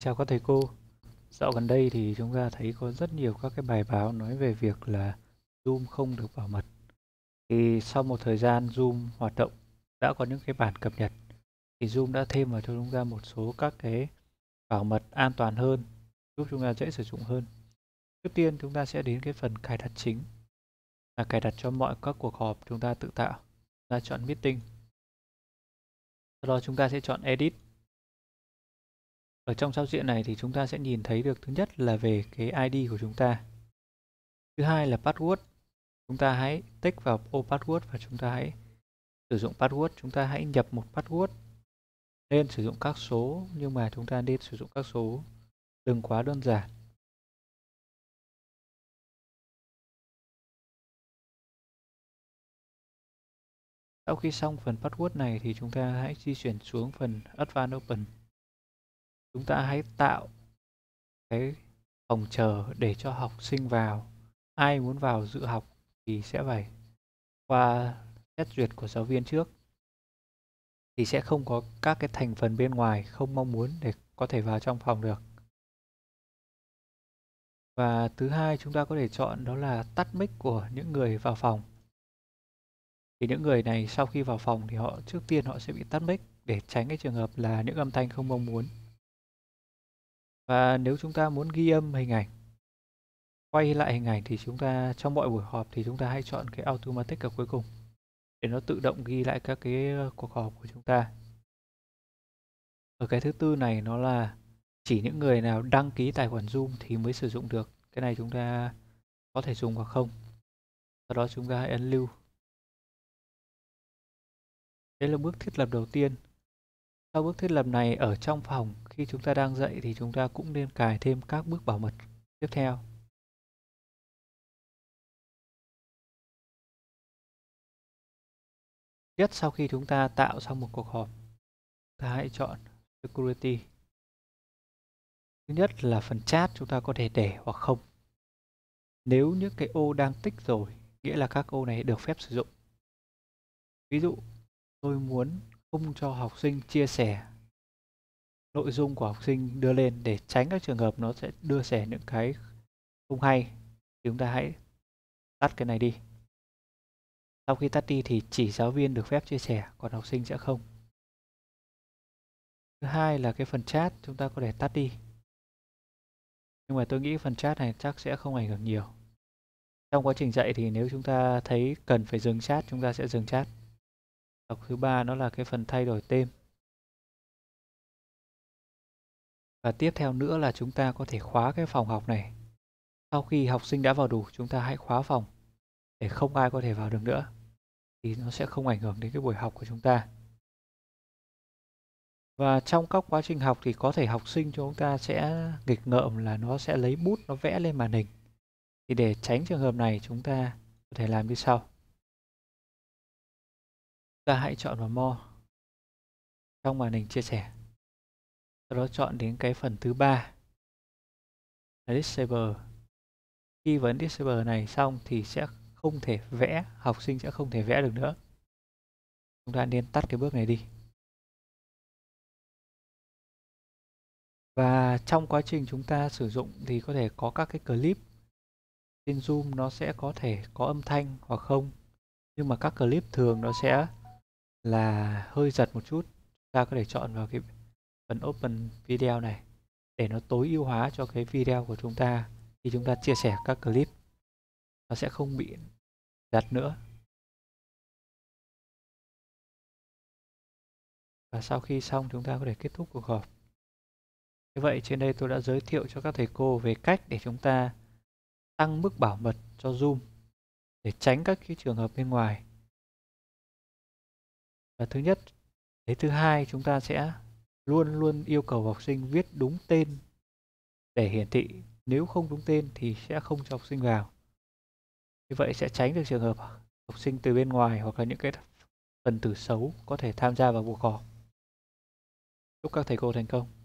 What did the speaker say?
Chào các thầy cô. Dạo gần đây thì chúng ta thấy có rất nhiều các cái bài báo nói về việc là Zoom không được bảo mật. Thì sau một thời gian Zoom hoạt động đã có những cái bản cập nhật thì Zoom đã thêm vào cho chúng ta một số các cái bảo mật an toàn hơn, giúp chúng ta dễ sử dụng hơn. Trước tiên chúng ta sẽ đến cái phần cài đặt chính là cài đặt cho mọi các cuộc họp chúng ta tự tạo. Chúng ta chọn meeting. Sau đó chúng ta sẽ chọn edit ở trong giao diện này thì chúng ta sẽ nhìn thấy được thứ nhất là về cái ID của chúng ta. Thứ hai là password. Chúng ta hãy tích vào ô password và chúng ta hãy sử dụng password. Chúng ta hãy nhập một password. Nên sử dụng các số, nhưng mà chúng ta nên sử dụng các số đừng quá đơn giản. Sau khi xong phần password này thì chúng ta hãy di chuyển xuống phần Advanced Open chúng ta hãy tạo cái phòng chờ để cho học sinh vào. Ai muốn vào dự học thì sẽ phải qua xét duyệt của giáo viên trước, thì sẽ không có các cái thành phần bên ngoài không mong muốn để có thể vào trong phòng được. Và thứ hai chúng ta có thể chọn đó là tắt mic của những người vào phòng. Thì những người này sau khi vào phòng thì họ, trước tiên họ sẽ bị tắt mic để tránh cái trường hợp là những âm thanh không mong muốn và nếu chúng ta muốn ghi âm hình ảnh, quay lại hình ảnh thì chúng ta trong mọi buổi họp thì chúng ta hãy chọn cái automatic ở cuối cùng để nó tự động ghi lại các cái ờ, cuộc họp của chúng ta. Ở cái thứ tư này nó là chỉ những người nào đăng ký tài khoản Zoom thì mới sử dụng được. Cái này chúng ta có thể dùng hoặc không. Sau đó chúng ta hãy ấn lưu. Đây là bước thiết lập đầu tiên. Sau bước thiết lập này ở trong phòng khi chúng ta đang dạy thì chúng ta cũng nên cài thêm các bước bảo mật tiếp theo. Nhất sau khi chúng ta tạo xong một cuộc họp, ta hãy chọn Security. Thứ nhất là phần chat chúng ta có thể để hoặc không. Nếu những cái ô đang tích rồi, nghĩa là các ô này được phép sử dụng. Ví dụ, tôi muốn không cho học sinh chia sẻ nội dung của học sinh đưa lên để tránh các trường hợp nó sẽ đưa sẻ những cái không hay. Thì chúng ta hãy tắt cái này đi. Sau khi tắt đi thì chỉ giáo viên được phép chia sẻ, còn học sinh sẽ không. Thứ hai là cái phần chat, chúng ta có thể tắt đi. Nhưng mà tôi nghĩ phần chat này chắc sẽ không ảnh hưởng nhiều. Trong quá trình dạy thì nếu chúng ta thấy cần phải dừng chat, chúng ta sẽ dừng chat. Học thứ ba nó là cái phần thay đổi tên. Và tiếp theo nữa là chúng ta có thể khóa cái phòng học này. Sau khi học sinh đã vào đủ, chúng ta hãy khóa phòng để không ai có thể vào được nữa. Thì nó sẽ không ảnh hưởng đến cái buổi học của chúng ta. Và trong các quá trình học thì có thể học sinh chúng ta sẽ nghịch ngợm là nó sẽ lấy bút nó vẽ lên màn hình. Thì để tránh trường hợp này chúng ta có thể làm như sau ta hãy chọn vào More trong màn hình chia sẻ. Sau đó chọn đến cái phần thứ ba là Disable. Khi vấn Disable này xong thì sẽ không thể vẽ, học sinh sẽ không thể vẽ được nữa. Chúng ta nên tắt cái bước này đi. Và trong quá trình chúng ta sử dụng thì có thể có các cái clip trên Zoom nó sẽ có thể có âm thanh hoặc không. Nhưng mà các clip thường nó sẽ là hơi giật một chút ta có thể chọn vào cái phần open video này để nó tối ưu hóa cho cái video của chúng ta khi chúng ta chia sẻ các clip. Nó sẽ không bị giật nữa. Và sau khi xong, chúng ta có thể kết thúc cuộc họp. Như vậy, trên đây tôi đã giới thiệu cho các thầy cô về cách để chúng ta tăng mức bảo mật cho Zoom để tránh các cái trường hợp bên ngoài. Và thứ nhất, cái thứ hai, chúng ta sẽ luôn luôn yêu cầu học sinh viết đúng tên để hiển thị. Nếu không đúng tên thì sẽ không cho học sinh vào. Như vậy sẽ tránh được trường hợp học sinh từ bên ngoài hoặc là những cái phần tử xấu có thể tham gia vào cuộc họp. Chúc các thầy cô thành công.